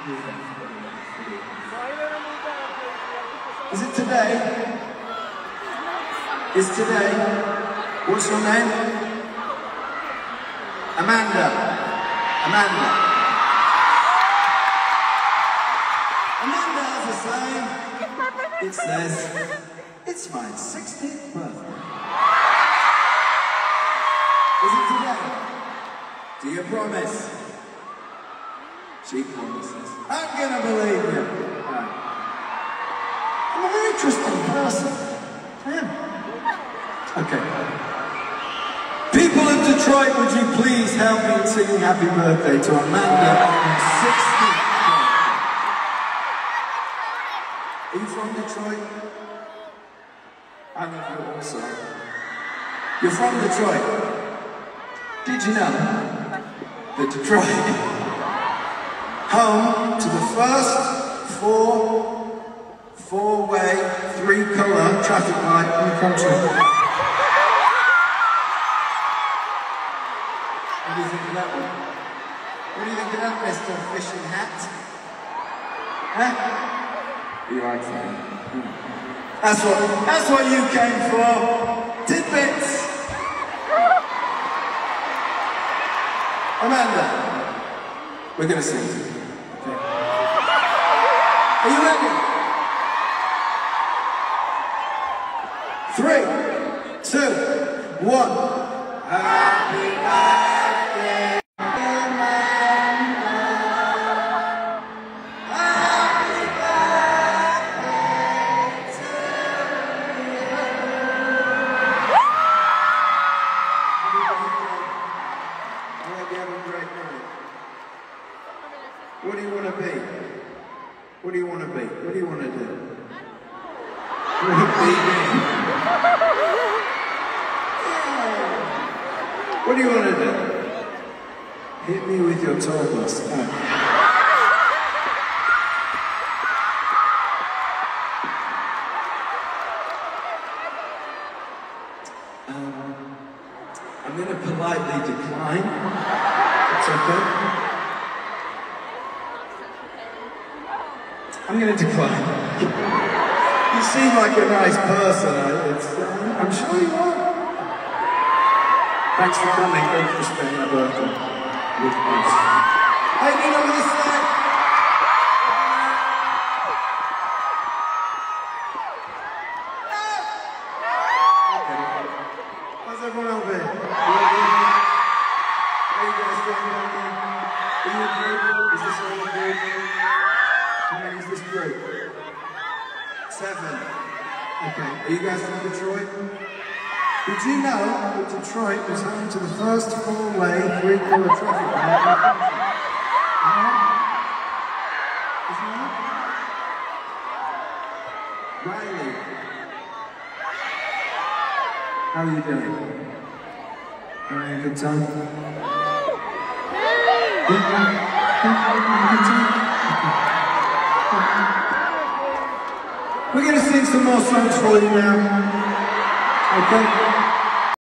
Is it today? Is today? What's your name? Amanda. Amanda. Amanda has a sign. It says, it's my 16th birthday. Is it today? Do you promise? I'm gonna believe you. No. I'm a very interesting person. Am. Okay. People of Detroit, would you please help me in singing happy birthday to Amanda on her 16th birthday? Are you from Detroit? I love you also. You're from Detroit. Did you know that Detroit, home to the first four, four-way, three-color traffic light in the country? What do you think of that one? What do you think of that, Mr. Fishing Hat? Huh? You like that? That's what, that's what you came for. Tidbits. Amanda, we're gonna sing. Are you ready? Three, two, one. Happy. What do you want to be? What do you want to be? What do you want to do? What do you be me? What do you want to do? Hit me with your tour bus. Um, I'm going to politely decline. It's okay. I'm going to decline. you seem like a nice person. Uh, I'm sure you are. Thanks for coming. Thanks for spending your birthday with us. Hey, you know this is? How's everyone? How you guys there? Are you? Is this? How many is this group? Seven. Okay. Are you guys from Detroit? Did you know that Detroit was home to the first four-way, three-color traffic light in the? You know? Did you know? Riley. How are you doing? Having a good time? Good time? Having a good time? We're gonna sing some more songs for you now. Okay?